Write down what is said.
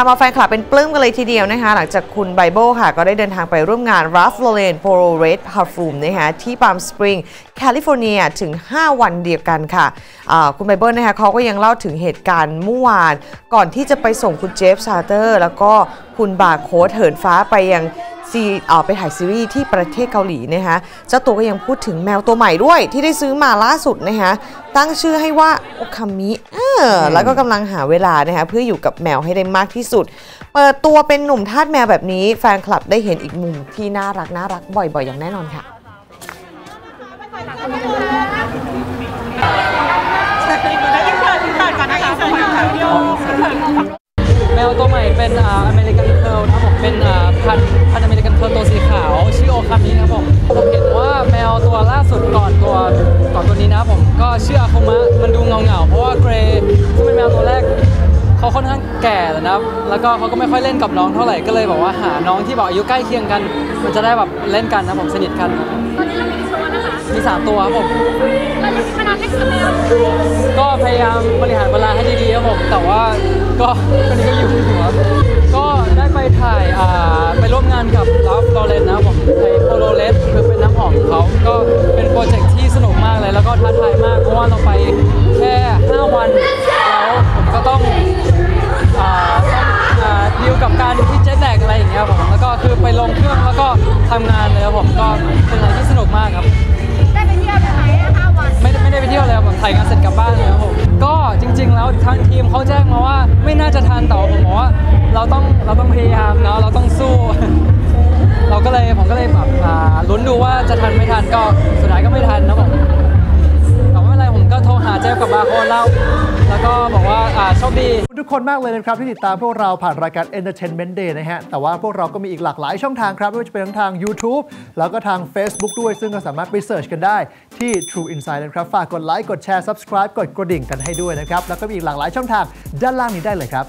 ทำเอาแฟนคลับเป็นปลื้มกันเลยทีเดียวนะคะ หลังจากคุณไบเบิลค่ะ ก็ได้เดินทางไปร่วมงาน Ralph Lauren Polo Red Parfum นะคะที่ปาล์มสปริงแคลิฟอร์เนียถึง 5 วันเดียวกันค่ะะคุณไบเบิลนะคะเขาก็ยังเล่าถึงเหตุการณ์เมื่อวาน ก่อนที่จะไปส่งคุณเจฟซาเตอร์ แล้วก็คุณบาร์โค้ดเหินฟ้าไปยัง ซีเอ่อไปถ่ายซีรีส์ที่ประเทศเกาหลีนะคะเจ้าตัวก็ยังพูดถึงแมวตัวใหม่ด้วยที่ได้ซื้อมาล่าสุดนะคะตั้งชื่อให้ว่าโอคามิเออแล้วก็กำลังหาเวลานะคะเพื่ออยู่กับแมวให้ได้มากที่สุด เปิดตัวเป็นหนุ่มทาสแมวแบบนี้ แฟนคลับได้เห็นอีกมุมที่น่ารักน่ารักบ่อยๆ อย่างแน่นอนค่ะ อ่า American Curl นะครับผมเป็นอ่าพันธุ์พันธุ์ American Curl ตัวสีขาวชื่อโอคามินะครับผมผมเห็นว่าแมวตัวล่าสุดก่อนตัวก่อนตัวนี้นะครับผมก็ชื่ออาคุมะมันดูเงาเงาๆเพราะว่าเกรย์ซึ่งเป็นแมวตัวแรกเขาค่อนข้างแก่แล้วนะครับแล้วก็เขาก็ไม่ค่อยเล่นกับน้องเท่าไหร่ก็เลยบอกว่าหาน้องที่แบบอายุใกล้เคียงกัน มันจะได้แบบเล่นกันนะผมสนิทกันตอนนี้เรามีกี่ตัวนะคะมีสามตัวครับผม เราอยู่มานานแค่กี่ปีแล้วก็พยายามบริหารเวลาให้ดีๆครับผม แต่ว่าก็ตอนนี้ก็อยู่ากเลยแล้วก็ท้าทายมาก เพราะว่าเราไปแค่ 5 วัน แล้วผมก็ต้องอ่าต้องอ่าดีลกับการที่เจ็ตแลกอะไรอย่างเงี้ยครับผมแล้วก็คือไปลงเครื่องแล้วก็ทำงานเลยครับผมก็เป็นอะไรที่สนุกมากครับ ได้ไปเที่ยวได้ไหมห้าวันไม่ได้ไม่ได้ไปเที่ยวเลยครับผมถ่ายงานเสร็จกลับบ้านเลยครับผมก็จริง ๆ แล้วทางทีมเขาแจ้งมาว่าไม่น่าจะทันแต่ว่าผมบอกว่าเราต้องเราต้องพยายามเนาะเราต้องสู้ เราก็เลยผมก็เลยแบบอ่าลุ้นดูว่าจะทันไม่ทันก็สุดท้ายก็ไม่ทันนะผม ฟกับบาแล้วแล้วก็บอกว่าโชคดีขอบคุณทุกคนมากเลยนะครับ ที่ติดตามพวกเราผ่านรายการ Entertainment Day นะฮะ แต่ว่าพวกเราก็มีอีกหลากหลายช่องทางครับ ไม่ว่าจะเป็นทั้งทาง YouTube แล้วก็ทาง Facebook ด้วย ซึ่งก็สามารถไปเสิร์ชกันได้ที่ True Insight นะครับ ฝากกดไลค์กดแชร์ Subscribe กดกระดิ่งกันให้ด้วยนะครับ แล้วก็มีอีกหลากหลายช่องทางด้านล่างนี้ได้เลยครับ